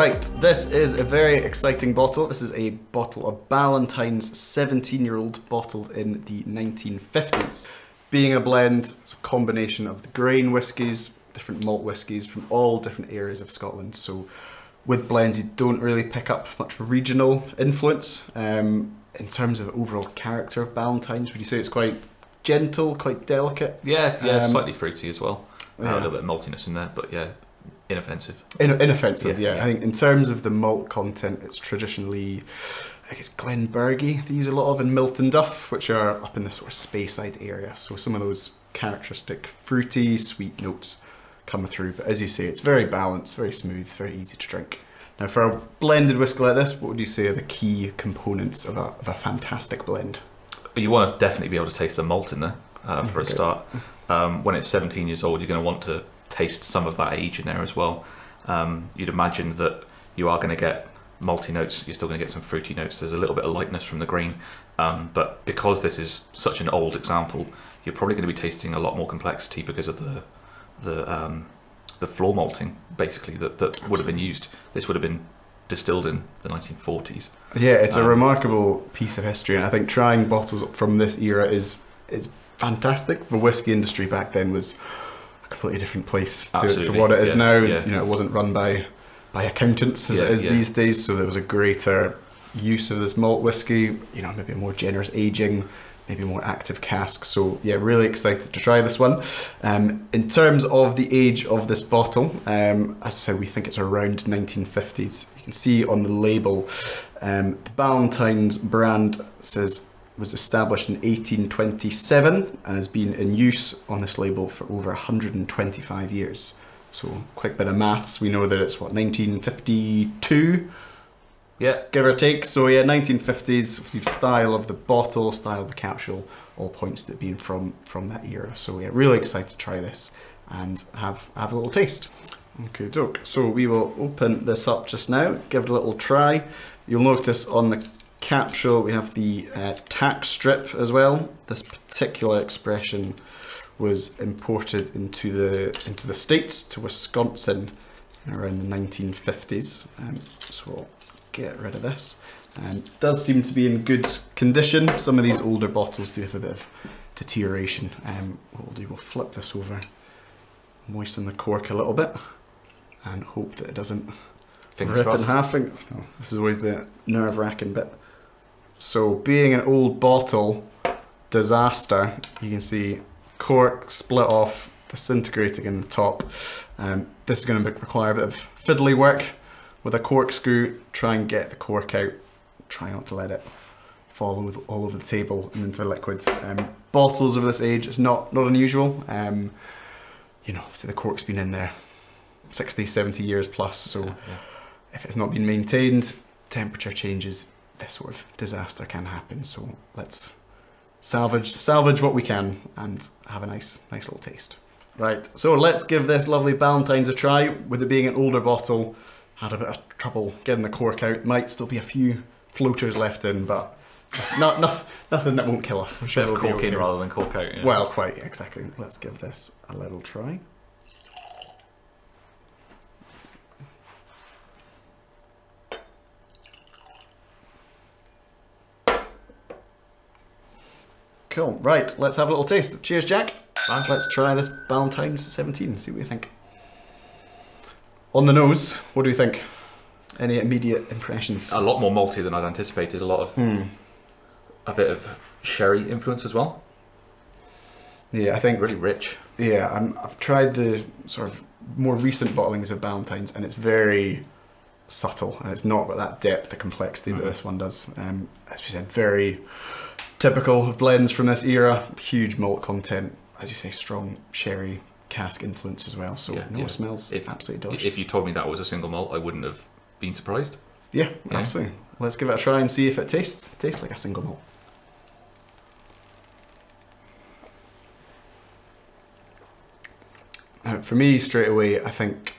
Right, this is a very exciting bottle. This is a bottle of Ballantine's 17 year old bottled in the 1950s. Being a blend, it's a combination of the grain whiskies, different malt whiskies from all different areas of Scotland. So, with blends, you don't really pick up much regional influence. Um, in terms of overall character of Ballantine's, would you say it's quite gentle, quite delicate? Yeah, yeah, Um, slightly fruity as well. Uh, yeah. A little bit of maltiness in there, but yeah, inoffensive. In- inoffensive, yeah, Yeah, yeah. I think in terms of the malt content, it's traditionally, I guess, Glenburgie they use a lot of, and Miltonduff, which are up in the sort of Speyside area. So some of those characteristic fruity, sweet notes come through. But as you say, it's very balanced, very smooth, very easy to drink. Now, for a blended whiskey like this, what would you say are the key components of a, of a fantastic blend? You want to definitely be able to taste the malt in there uh, for a start. Um, when it's 17 years old, you're going to want to taste some of that age in there as well. Um, you'd imagine that you are going to get malty notes. You're still going to get some fruity notes. There's a little bit of lightness from the grain, um, but because this is such an old example, you're probably going to be tasting a lot more complexity because of the the um, the floor malting basically that, that would have been used. This would have been distilled in the 1940s. Yeah, it's a Um, remarkable piece of history, and I think trying bottles from this era is is fantastic. The whiskey industry back then was completely different place to, to what it is yeah, now. yeah. You know, it wasn't run by by accountants as it is these days, so there was a greater use of this malt whiskey. You know, maybe a more generous aging. Maybe more active cask. So yeah, really excited to try this one. Um, in terms of the age of this bottle, um, as I said, we think it's around 1950s. You can see on the label, um, the Ballantine's brand says was established in 1827 and has been in use on this label for over 125 years. So quick bit of maths. We know that it's what 1952 Yeah, give or take. So yeah, 1950s obviously style of the bottle, style of the capsule, all points to it being from from that era. So yeah, really excited to try this and have have a little taste. Okay, doke. So we will open this up just now, give it a little try. You'll notice on the capsule we have the uh, tack strip as well. This particular expression was imported into the into the states to Wisconsin around the 1950s. Um, so we'll get rid of this. Um, it does seem to be in good condition. Some of these older bottles do have a bit of deterioration. Um, what we'll do, we'll flip this over, moisten the cork a little bit, and hope that it doesn't fingers rip crossed. in half. Oh, this is always the nerve-wracking bit. So, being an old bottle disaster, you can see cork split off, disintegrating in the top. Um, this is going to require a bit of fiddly work with a corkscrew. Try and get the cork out. Try not to let it fall all over- the table and into liquids. Um, bottles of this age it's not not unusual. Um, you know, obviously the cork's been in there 60, 70 years plus, so Yeah, yeah. if it's not been maintained, temperature changes, this sort of disaster can happen. So let's salvage salvage what we can and have a nice nice little taste. Right, so let's give this lovely Ballantine's a try. With it being an older bottle, had a bit of trouble getting the cork out. Might still be a few floaters left in, but not nothing, nothing that won't kill us. I'm sure Bit of we'll be cork in rather than cork out. yeah. Well, quite exactly. Let's give this a little try. Cool. Right, let's have a little taste. Cheers, Jack. Let's try this Ballantine's 17. See what you think. On the nose, what do you think? Any immediate impressions? a lot more malty than I'd anticipated. A lot of Hmm. a bit of sherry influence as well. Yeah, I think Really rich. Yeah, I'm, I've tried the sort of more recent bottlings of Ballantine's, and it's very subtle, and it's not got that depth, the complexity that Mhm. this one does. Um, as we said, very typical of blends from this era. Huge malt content, as you say, strong sherry cask influence as well. So Yeah, no, yeah. smells If- absolutely delicious. If you told me that was a single malt, I wouldn't have been surprised. yeah, Yeah. absolutely. Let's give it a try and see if it tastes tastes like a single malt. Uh, for me, straight away, I think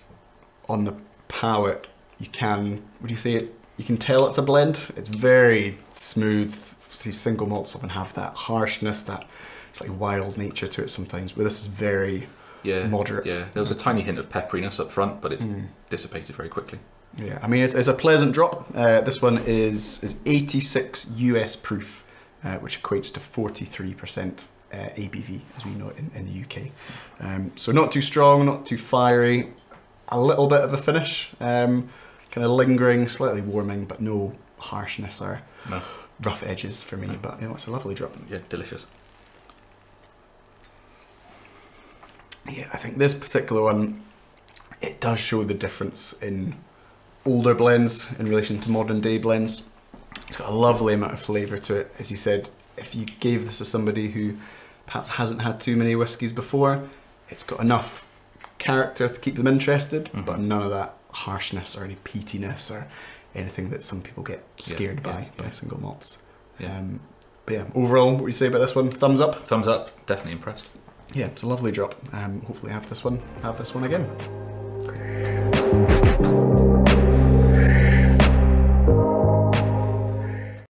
on the palate, you can, would you say it, you can tell it's a blend. It's very smooth. See, single malts often have that harshness, that it's like wild nature to it sometimes, but this is very Yeah, moderate. Yeah, there was a say. tiny hint of pepperiness up front, but it's Mm. dissipated very quickly. Yeah, I mean it's, it's a pleasant drop. Uh, this one is is 86 US proof, uh, which equates to 43% uh, ABV as we know it in, in the UK. Um, so not too strong, not too fiery, a little bit of a finish, um, kind of lingering, slightly warming, but no harshness or No. rough edges for me. No. But you know, it's a lovely drop. Yeah, delicious. Yeah, I think this particular one, it does show the difference in older blends in relation to modern day blends. It's got a lovely amount of flavour to it. As you said, if you gave this to somebody who perhaps hasn't had too many whiskies before, it's got enough character to keep them interested, Mhm. but none of that harshness or any peatiness or anything that some people get scared yeah, by by yeah. single malts. Um, but yeah, overall, what would you say about this one? Thumbs up. Thumbs up. Definitely impressed. Yeah, it's a lovely drop. Um, hopefully, have this one. Have this one again.